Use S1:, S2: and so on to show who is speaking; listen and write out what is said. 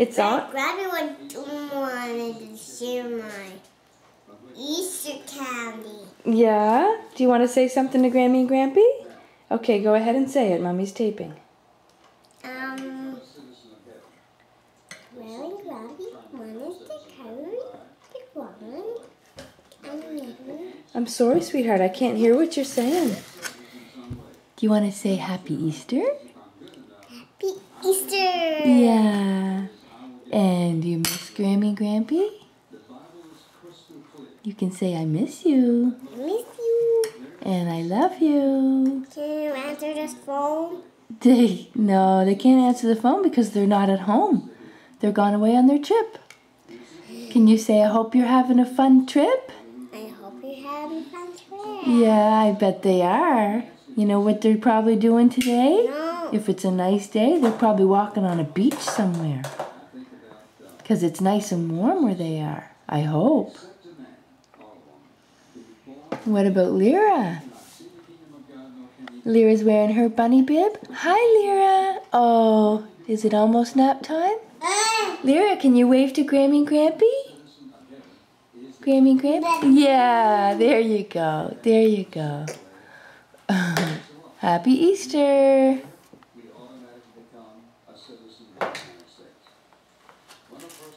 S1: It's on.
S2: Granny wanted to share my Easter candy.
S1: Yeah? Do you want to say something to Grammy and Grampy? Okay, go ahead and say it. Mommy's taping.
S2: Um, Granny, Granny wanted to carry the one. Um,
S1: I'm sorry, sweetheart. I can't hear what you're saying. Do you want to say Happy Easter?
S2: Happy Easter!
S1: Yeah. And you miss Grammy Grampy? You can say, I miss you.
S2: I miss you.
S1: And I love you.
S2: Can you answer this phone?
S1: They, no, they can't answer the phone because they're not at home. They're gone away on their trip. Can you say, I hope you're having a fun trip?
S2: I hope you're having a fun trip.
S1: Yeah, I bet they are. You know what they're probably doing today?
S2: No.
S1: If it's a nice day, they're probably walking on a beach somewhere. Because it's nice and warm where they are, I hope. What about Lyra? Lyra's wearing her bunny bib. Hi, Lyra. Oh, is it almost nap time? Lyra, can you wave to Grammy and Grampy? Grammy and Grampy? Yeah, there you go. There you go. Happy Easter.